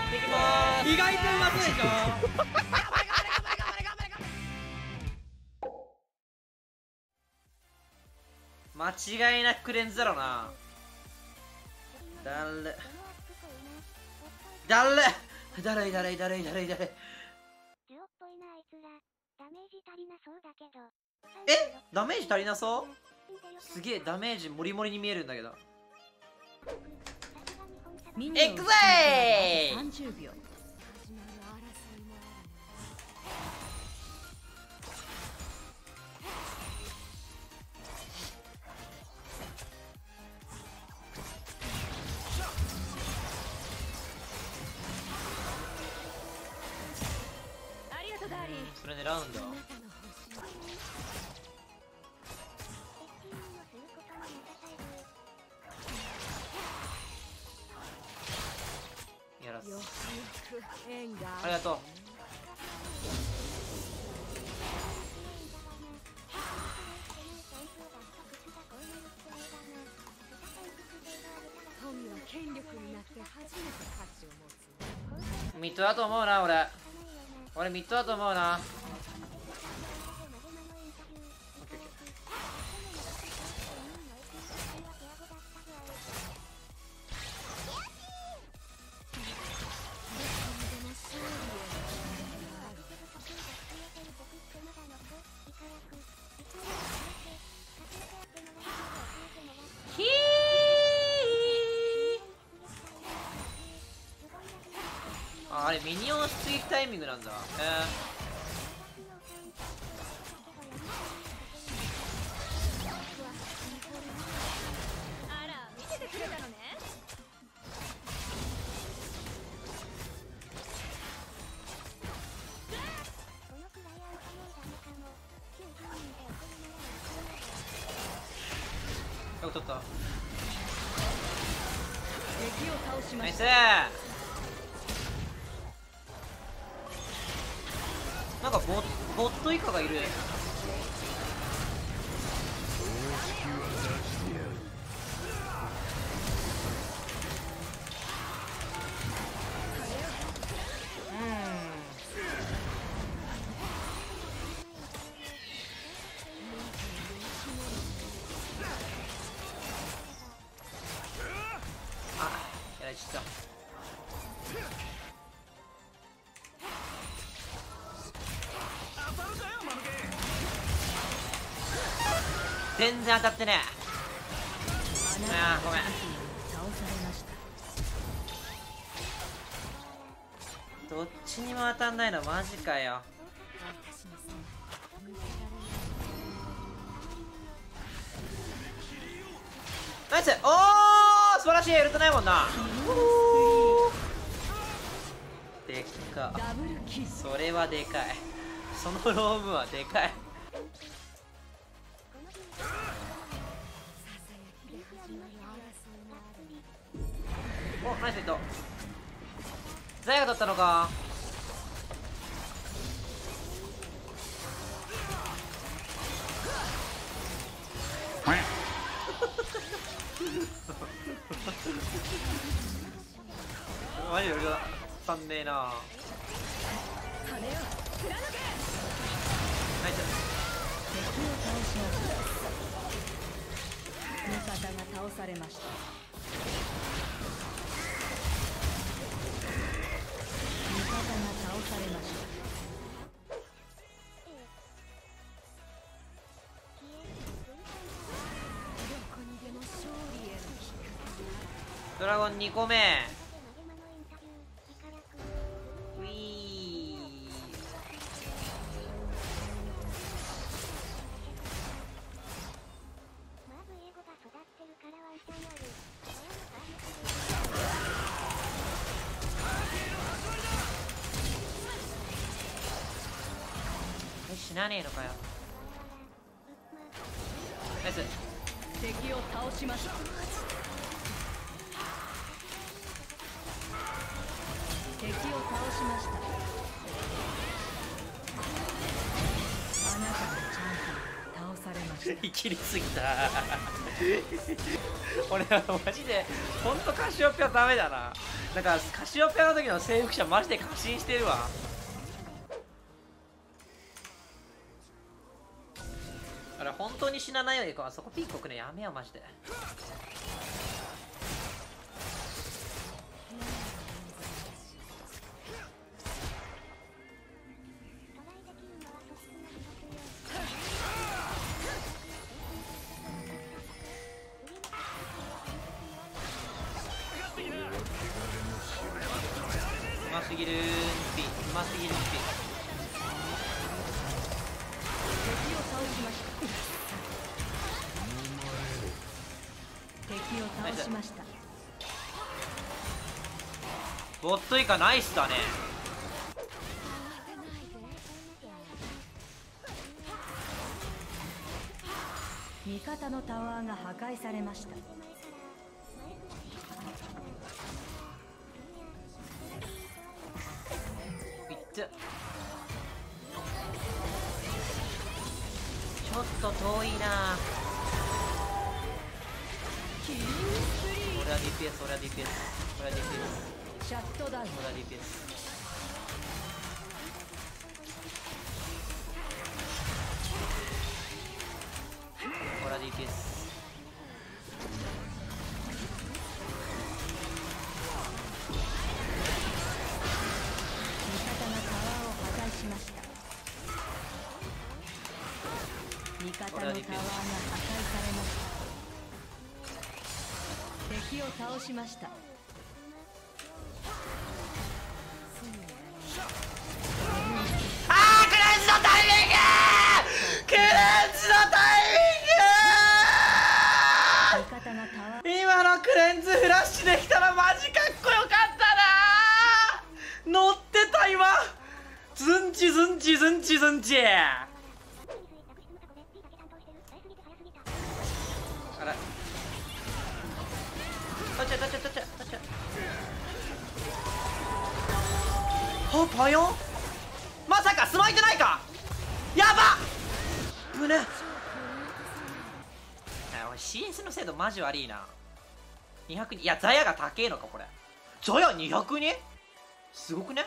やっていきます意外とうまそうでし間違いなくクレンズだろうな。だれだれだれだれだれだれだれデュオっぽいなあいだけど。え？ダメージ足りなそう？すげえダメージモリモリに見えるんだけどみん行くぜー30秒ありがとうダーリンそれ狙うんだりがと。うミッドだと思うな俺。俺ミッドだと思うな。ミニオン出撃タイミングなんだ。えあら見ててくれたのねー、よく取った。敵を倒しまナイスなんかボボット以下がいる。あやられちゃった。全然当たってねえ。あーごめん。どっちにも当たんないのマジかよ。ナイス。おー素晴らしい。ウルトないもんな。でっか。それはでかい。そのローブはでかい。おナイスヒット。ザヤが取ったのか。マジで俺が足んねえな。ナイス味方が倒されました。ラゴン2個目、ウィー。マーブ英語が育ってるからワンチャンある。え死なねえのかよ。ナイス。敵を倒しました敵を倒しましたあなたのチャンピオン倒されました生きりすぎた。俺はマジでほんとカシオペアダメだな。だからカシオペアの時の征服者マジで確信してるわ。あれ本当に死なないようにこうそこピーコくねやめようマジでぎるんピうますぎるんピ敵を倒しました。敵を倒しました。ボット以下ナイスだね味方のタワーが破壊されました。シャットダウン俺は DPS 俺は DPS 味方がタワーを破壊しました味方のタワーが破壊されました。敵を倒しました。のクレンズフラッシュできたらマジかっこよかったな乗ってた今。ズンチズンチズンチズンチ。あら。タッチャタッチャタッチャタッチャあパヨン？まさかスマイてないか。やばっ。ぶねあ俺 CS の精度マジ悪いな。200人。いやザヤが高えのかこれ。ザヤ200人？すごくね？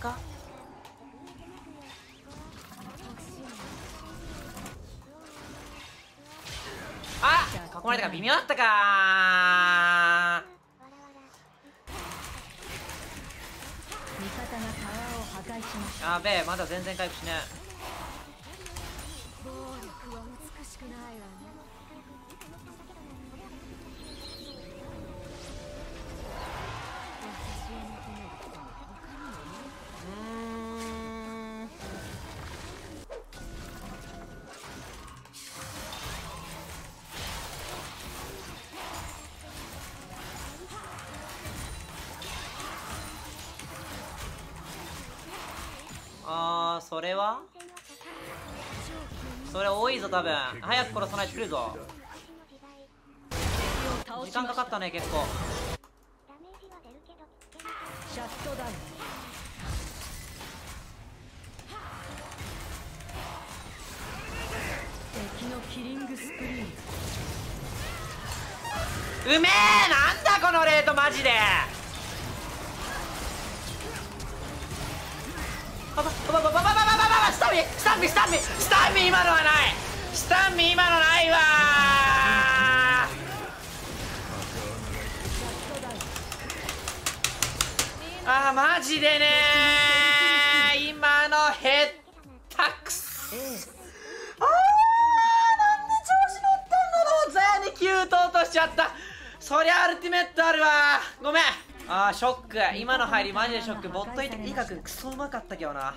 か？あ囲まれたから微妙だったか。味方がタワーを破壊しました。やべえまだ全然回復しね暴それは？それ多いぞ多分。早く殺さないと来るぞ。時間かかったね結構。シャットダウンうめえなんだこのレートマジで。パパパパパパタンミスタンミスタンミスタンミ今のはない。スタンミ今のないわ。あーマジでね。今のヘッタクスええあなんで調子乗ったんだろう。ザヤに急騰としちゃった。そりゃアルティメットあるわ。ごめん。あーショック。今の入りマジでショック。ボットイイカ君クソうまかったけどな。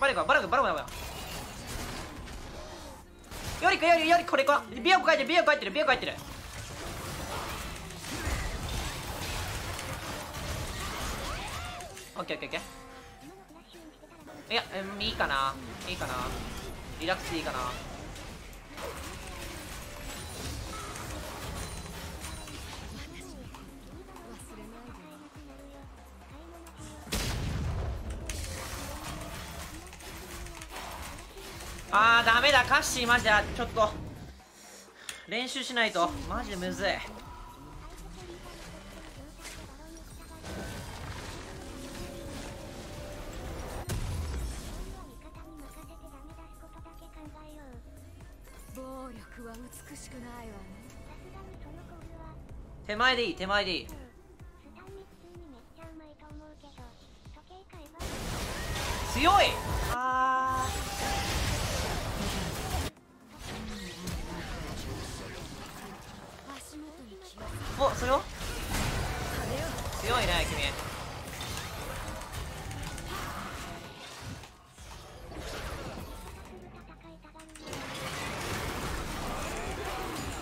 バレかバレかバレかバレかよりかよりよりこれかビアコ入ってるビアコ入ってるビアコ入ってる。オッケーオッケーオッケー。いや、う、いいかな。いいかな。リラックスいいかな。ッシーマジでちょっと。練習しないと。マジでむずい。手前でいい手前でいい。強い。ああそれを？強いね君。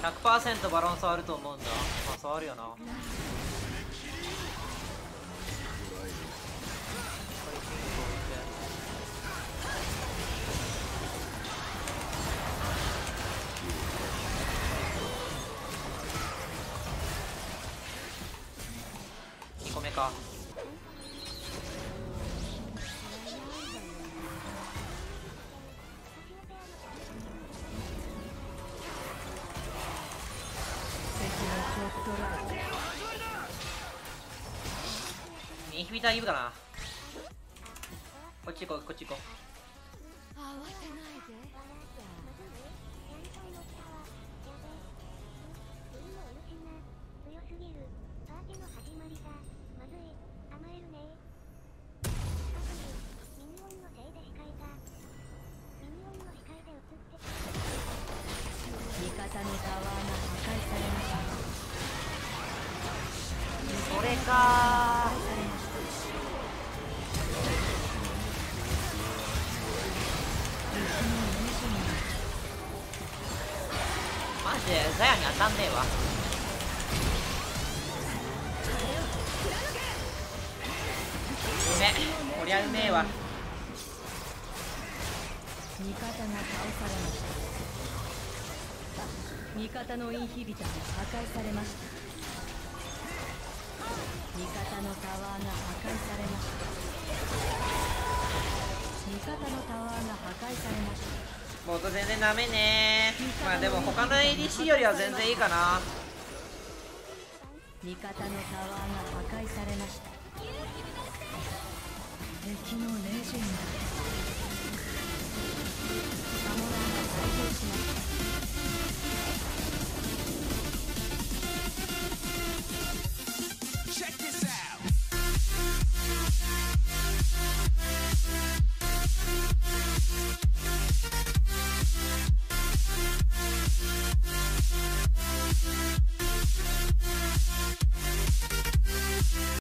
100%バランスあると思うんだ。まあ触るよな。か。インヒビターギブかな。こっち行こうこっち行こうかマジでザヤに当たんねえわ。うめこりゃうめえわ。味方が倒されました。味方のインヒビターが破壊されました。味方のタワーが破壊されました。味方のタワーが破壊されました。ボート全然ダメねまあでも他の ADC よりは全然いいかな。味方のタワーが破壊されました。敵のレジェンド